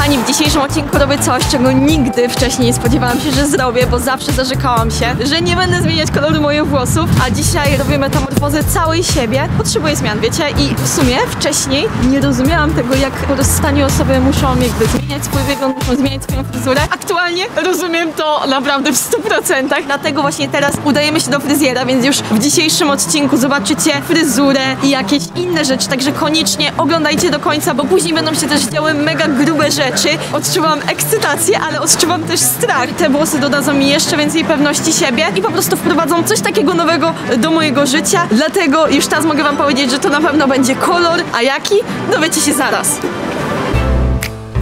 Kochani, w dzisiejszym odcinku robię coś, czego nigdy wcześniej nie spodziewałam się, że zrobię, bo zawsze zarzekałam się, że nie będę zmieniać koloru moich włosów, a dzisiaj robię metamorfozę całej siebie. Potrzebuję zmian, wiecie? I w sumie wcześniej nie rozumiałam tego, jak po rozstaniu osoby muszą jakby zmieniać swój wygląd, muszą zmieniać swoją fryzurę. Aktualnie rozumiem to naprawdę w 100%, dlatego właśnie teraz udajemy się do fryzjera, więc już w dzisiejszym odcinku zobaczycie fryzurę i jakieś inne rzeczy, także koniecznie oglądajcie do końca, bo później będą się też działy mega grube rzeczy. Odczuwam ekscytację, ale odczuwam też strach. Te włosy dodadzą mi jeszcze więcej pewności siebie i po prostu wprowadzą coś takiego nowego do mojego życia. Dlatego już teraz mogę wam powiedzieć, że to na pewno będzie kolor, a jaki? Dowiecie się zaraz.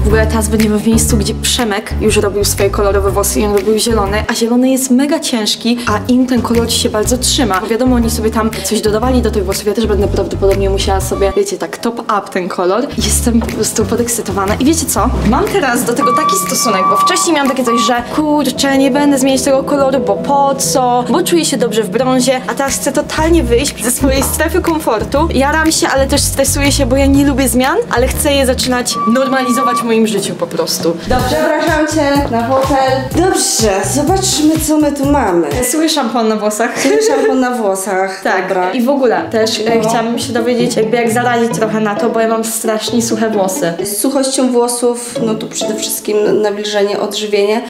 Ogóle teraz będziemy w miejscu, gdzie Przemek już robił swoje kolorowe włosy i on robił zielony, a zielony jest mega ciężki, a im ten kolor się bardzo trzyma. Bo wiadomo, oni sobie tam coś dodawali do tych włosów, ja też będę prawdopodobnie musiała sobie, wiecie, tak top up ten kolor. Jestem po prostu podekscytowana i wiecie co? Mam teraz do tego taki stosunek, bo wcześniej miałam takie coś, że kurczę, nie będę zmieniać tego koloru, bo po co? Bo czuję się dobrze w brązie, a teraz chcę totalnie wyjść ze swojej strefy komfortu. Jaram się, ale też stresuję się, bo ja nie lubię zmian, ale chcę je zaczynać normalizować w moim życiu po prostu. Dobrze, zapraszam cię na hotel. Dobrze, zobaczmy co my tu mamy. Słyszę szampon na włosach. Szampon na włosach. Tak, Dobra. i w ogóle też e, No. chciałabym się dowiedzieć, jakby jak zarazić trochę na to, bo ja mam strasznie suche włosy. Z suchością włosów, no to przede wszystkim nawilżenie, odżywienie.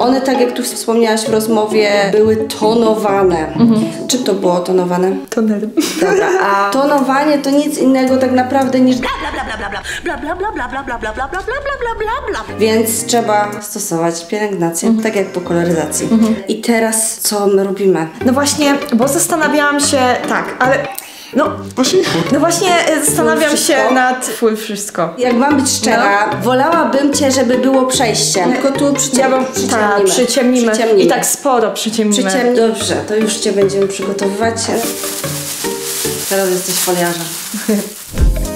One, tak jak tu wspomniałaś w rozmowie, były tonowane. Czy to było tonowane? Toner. Dobra, a tonowanie to nic innego tak naprawdę niż Więc trzeba stosować pielęgnację, tak jak po koloryzacji. I teraz co my robimy? No właśnie, bo zastanawiałam się, tak, ale no, no właśnie e, zastanawiam się nad full wszystko. Jak mam być szczera, wolałabym Cię, żeby było przejście. Tylko tu przyciemnimy. Ja bym, tak, przyciemnimy. Przyciemnimy. I tak sporo przyciemnimy. Przyciemnij. Dobrze, to już Cię będziemy przygotowywać. Teraz jesteś foliarzem.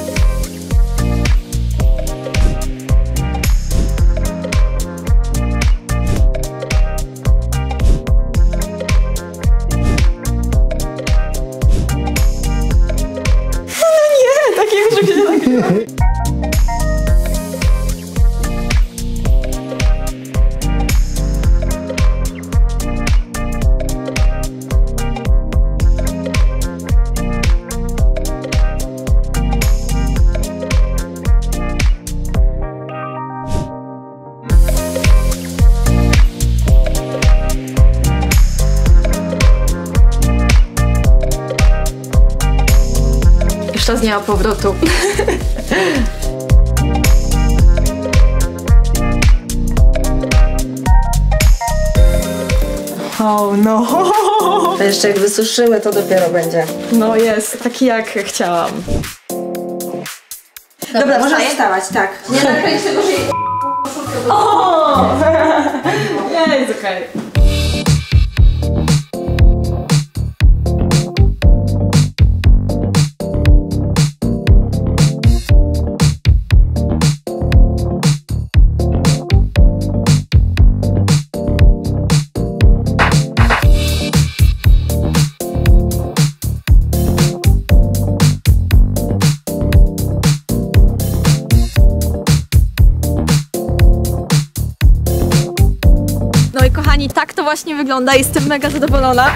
Ma powrotu. Oh no. To jeszcze jak wysuszymy, to dopiero będzie. No jest, taki jak chciałam. Dobra, możesz wstawać, tak. Nie nakręć tego, że... Nie, jest okej. No kochani, tak to właśnie wygląda. Jestem mega zadowolona.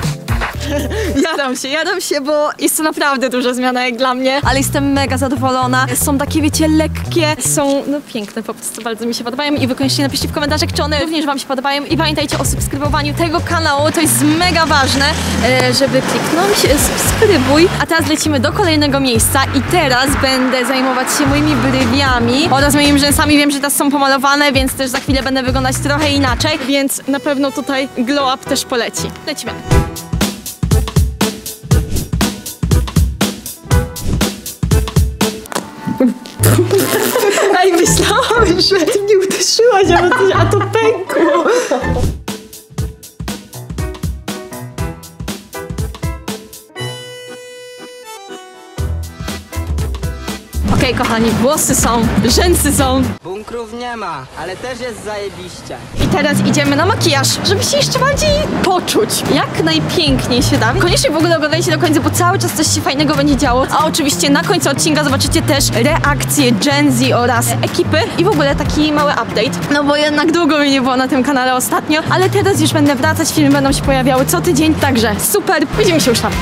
Jadam się, jadam się, bo jest to naprawdę duża zmiana jak dla mnie, ale jestem mega zadowolona. Są takie, wiecie, lekkie, są no piękne, po prostu bardzo mi się podobają i wy koniecznie napiszcie w komentarzach, czy one również wam się podobają i pamiętajcie o subskrybowaniu tego kanału, to jest mega ważne, e, żeby kliknąć e, subskrybuj. A teraz lecimy do kolejnego miejsca i teraz będę zajmować się moimi brywiami oraz moimi rzęsami. Wiem, że teraz są pomalowane, więc też za chwilę będę wyglądać trochę inaczej, więc na pewno tutaj glow up też poleci. Lecimy. Mnie uderzyłaś, a to, a to pękło. Ok, Okej, kochani, włosy są, rzęsy są. Bunkrów nie ma, ale też jest zajebiście. I teraz idziemy na makijaż, żeby się jeszcze bardziej poczuć. Jak najpiękniej się da. Koniecznie w ogóle oglądajcie do końca, bo cały czas coś się fajnego będzie działo. A oczywiście na końcu odcinka zobaczycie też reakcje Gen Z oraz ekipy i w ogóle taki mały update. No bo jednak długo mnie nie było na tym kanale ostatnio, ale teraz już będę wracać, filmy będą się pojawiały co tydzień, także super, widzimy się już tam.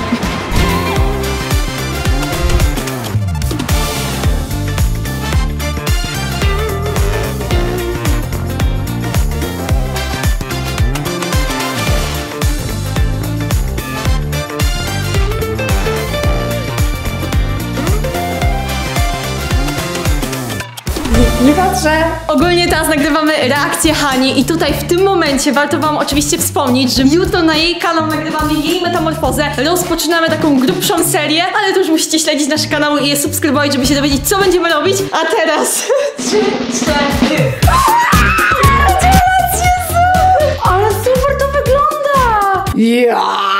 Ogólnie teraz nagrywamy reakcję Hani i tutaj w tym momencie warto wam oczywiście wspomnieć, że jutro na jej kanał nagrywamy jej metamorfozę. Rozpoczynamy taką grubszą serię, ale to już musicie śledzić nasze kanały i je subskrybować, żeby się dowiedzieć, co będziemy robić. A teraz... Trzy, cztery... Ale super to wygląda! Ja!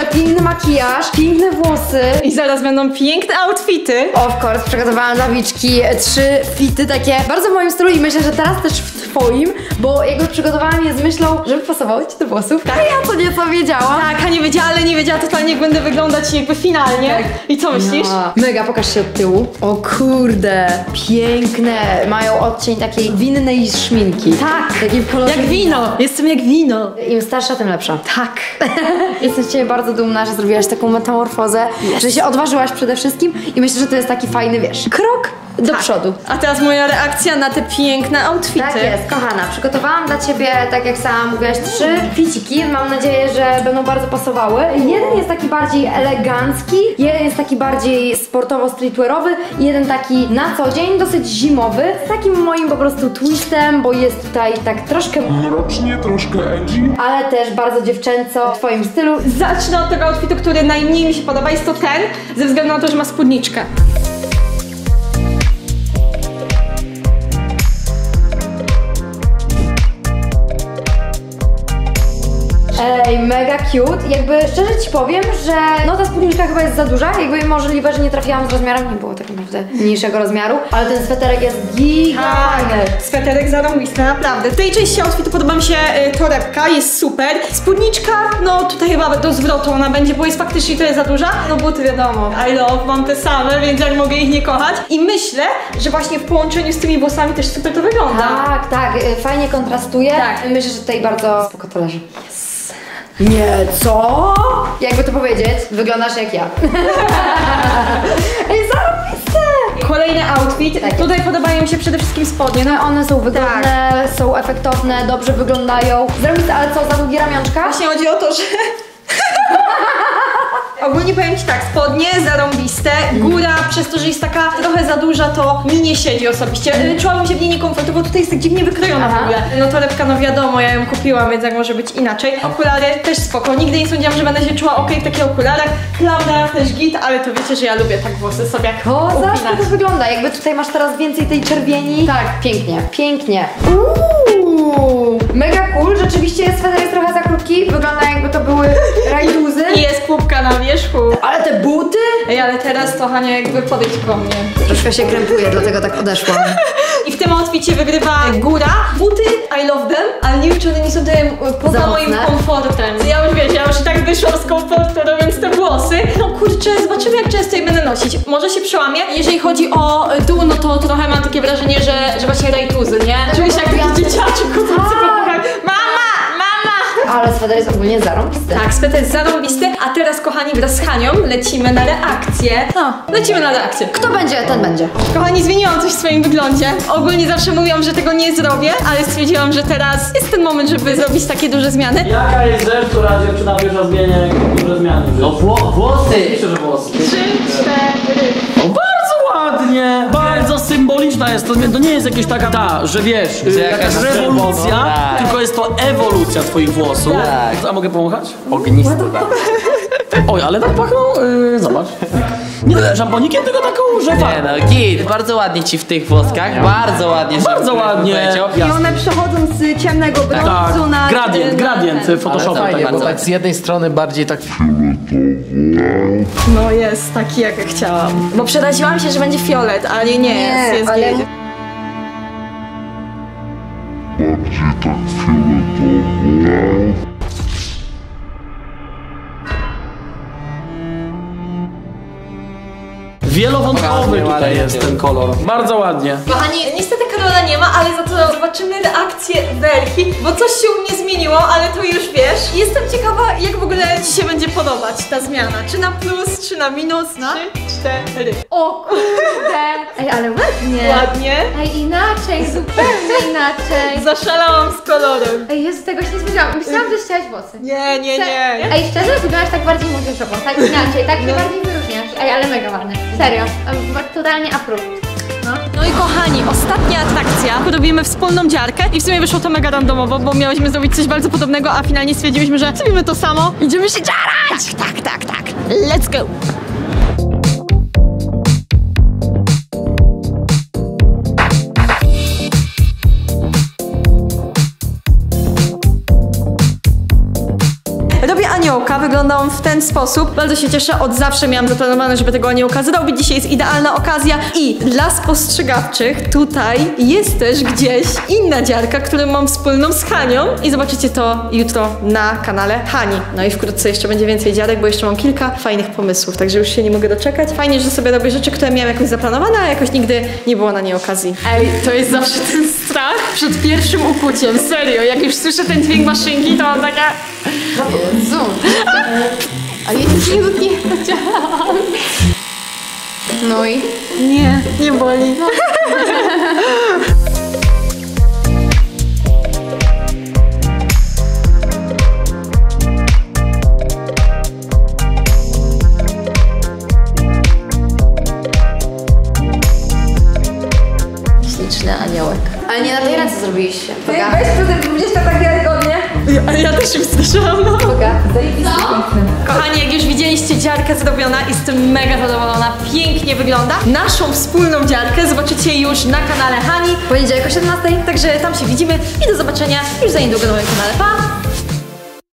Ogóle piękny makijaż, piękne włosy. I zaraz będą piękne outfity. Of course, przygotowałam dla Wiczki trzy fity takie bardzo w moim stylu i myślę, że teraz też w twoim, bo jakby przygotowałam je z myślą, żeby pasowały ci do włosów. Tak. ja to nieco wiedziałam. Tak, Hania wiedziała, ale nie wiedziała totalnie, jak będę wyglądać jakby finalnie. Tak. I co myślisz? Ja. Mega, pokaż się od tyłu. O kurde, piękne. Mają odcień takiej winnej szminki. Tak, jak wino. Jestem jak wino. Im starsza, tym lepsza. Tak. Jestem z Ciebie bardzo dumna, że zrobiłaś taką metamorfozę, że się odważyłaś przede wszystkim i myślę, że to jest taki fajny, wiesz, krok do przodu. A teraz moja reakcja na te piękne outfity. Tak jest, kochana. Przygotowałam dla Ciebie, tak jak sama mówiłaś, trzy ficiki. Mam nadzieję, że będą bardzo pasowały. Jeden jest taki bardziej elegancki, jeden jest taki bardziej sportowo-streetwearowy jeden taki na co dzień, dosyć zimowy. Z takim moim po prostu twistem, bo jest tutaj tak troszkę Mrocznie, troszkę edgy. ale też bardzo dziewczęco w Twoim stylu. Zacznę od tego outfitu, który najmniej mi się podoba. Jest to ten, ze względu na to, że ma spódniczkę. Ej, mega cute. Jakby szczerze ci powiem, że no ta spódniczka chyba jest za duża. Jakby możliwe, że nie trafiłam z rozmiarem, nie było tak naprawdę mniejszego rozmiaru, ale ten sweterek jest gigantyczny. Sweterek zarąbisty, naprawdę. W tej części outfitu podoba mi się y, torebka, jest super. Spódniczka, no tutaj chyba do zwrotu ona będzie, bo jest faktycznie trochę za duża. No buty wiadomo, I love, mam te same, więc jak mogę ich nie kochać. I myślę, że właśnie w połączeniu z tymi włosami też super to wygląda. Tak, tak, y, fajnie kontrastuje. Tak. Myślę, że tutaj bardzo spoko to leży. Nie, co? Jakby to powiedzieć, wyglądasz jak ja. Ej, zarobiste! Kolejny outfit. Tak. Tutaj podobają mi się przede wszystkim spodnie. No, one są wygodne, są efektowne, dobrze wyglądają. Zarobiste, ale co, za długie ramionczka? Właśnie chodzi o to, że... Ogólnie powiem Ci tak, spodnie zarąbiste, góra przez to, że jest taka trochę za duża, to mi nie siedzi osobiście. Y, Czułabym się w niej niekomfortowo, tutaj jest tak dziwnie wykrojona w Aha. ogóle. No torebka, no wiadomo, ja ją kupiłam, więc jak może być inaczej. Okulary też spoko, nigdy nie sądziłam, że będę się czuła ok w takich okularach. Klauda też git, ale to wiecie, że ja lubię tak włosy sobie upinać. to wygląda, jakby tutaj masz teraz więcej tej czerwieni. Tak. Pięknie, pięknie. Uuu, mega cool, rzeczywiście sweter jest trochę za krótki, wygląda jakby to były. I jest kubka na wierzchu. Ale te buty? Ej, ale teraz to Hania jakby podejdź ko mnie. Troszkę się krępuje, dlatego tak odeszłam. I w tym outficie wygrywa góra. Buty, I love them, ale nie wiem, czy one nie są tym poza Za moim mocne? komfortem. Ja już wiesz, ja już i tak wyszłam z komfortu, więc te włosy. No kurczę, zobaczymy jak często je będę nosić. Może się przełamie. Jeżeli chodzi o dół, no to trochę mam takie wrażenie, że, że właśnie rajtuzy, nie? Czuję się jak taki dzieciaczek chodzący Ale sweter jest ogólnie zarąbisty. Tak, sweter jest zarąbisty, a teraz kochani wraz z Hanią lecimy na reakcję. No, lecimy na reakcję. Kto będzie, ten będzie. Kochani, zmieniłam coś w swoim wyglądzie. Ogólnie zawsze mówiłam, że tego nie zrobię, ale stwierdziłam, że teraz jest ten moment, żeby zrobić takie duże zmiany. Jaka jest rzecz, która dziewczyna bierze zmienię duże zmiany? No wło- włosy! Oczywiście, że włosy. Trzy, cztery. O, bardzo ładnie! Bardzo symboliczna jest to. To nie jest jakaś taka ta, że wiesz, Że jakaś jakaś rewolucja, tak. tylko jest to ewolucja twoich włosów. Tak. A mogę pomachać? Ognisto, tak. Oj, ale tak pachną, yy, zobacz. Nie szamponikiem, tylko taką, Nie no, git, bardzo ładnie ci w tych włoskach, bardzo ładnie. Bardzo ładnie. powiedział. I one przechodzą z ciemnego brązu Tak, na... gradient, na gradient ten. Photoshopu. Ale tak fajnie, bo tak Z jednej strony bardziej tak No jest taki, jak chciałam. Bo przeraziłam się, że będzie fiolet, ale nie, jest, jest ale git. Wielowątkowy tutaj jest ten kolor. Bardzo ładnie. Kochani, niestety Karola nie ma, ale za to zobaczymy reakcję Werki, bo coś się u mnie zmieniło, ale to już wiesz. Jestem ciekawa, jak w ogóle Ci się będzie podobać ta zmiana. Czy na plus, czy na minus, trzy, cztery. O kurde! Ej, ale ładnie! Ładnie. Ej, inaczej, zupełnie inaczej! Zaszalałam z kolorem. Ej, Jezu, tego się nie spodziewałam. Myślałam, że ścięłaś włosy. Nie, nie, nie. Ej, szczerze, wyglądasz tak bardziej młodzieżowo, tak inaczej, tak się bardziej wyróżniasz. Ej, ale mega ładne. Serio, totalnie approved. No. No i kochani, ostatnia atrakcja. Robimy wspólną dziarkę i w sumie wyszło to mega randomowo, bo miałyśmy zrobić coś bardzo podobnego, a finalnie stwierdziłyśmy, że zrobimy to samo. Idziemy się dziarać! Tak, tak, tak. Let's go! Wygląda on w ten sposób. Bardzo się cieszę, od zawsze miałam zaplanowane, żeby tego aniołka zrobić. Dzisiaj jest idealna okazja i dla spostrzegawczych tutaj jest też gdzieś inna dziarka, którą mam wspólną z Hanią i zobaczycie to jutro na kanale Hani. No i wkrótce jeszcze będzie więcej dziarek, bo jeszcze mam kilka fajnych pomysłów, także już się nie mogę doczekać. Fajnie, że sobie robię rzeczy, które miałam jakoś zaplanowane, a jakoś nigdy nie było na nie okazji. Ej, to jest zawsze ten strach przed pierwszym ukuciem, serio. Jak już słyszę ten dźwięk maszynki, to mam taka... Zoom. A jest minut nie chciałam. No i? Nie, nie boli. Śliczny aniołek. Ale nie na tej ręce zrobiliście. Weź to tak wiarygodnie. Ja, ja też się wstraszyłam. No. Boga. Zajebisty, piękny. Kochani, jak już widzieliście dziarkę zrobiona, jestem mega zadowolona. Pięknie wygląda. Naszą wspólną dziarkę zobaczycie już na kanale Hani. Poniedziałek o 17, także tam się widzimy i do zobaczenia już za niedługo na moim kanale. Pa!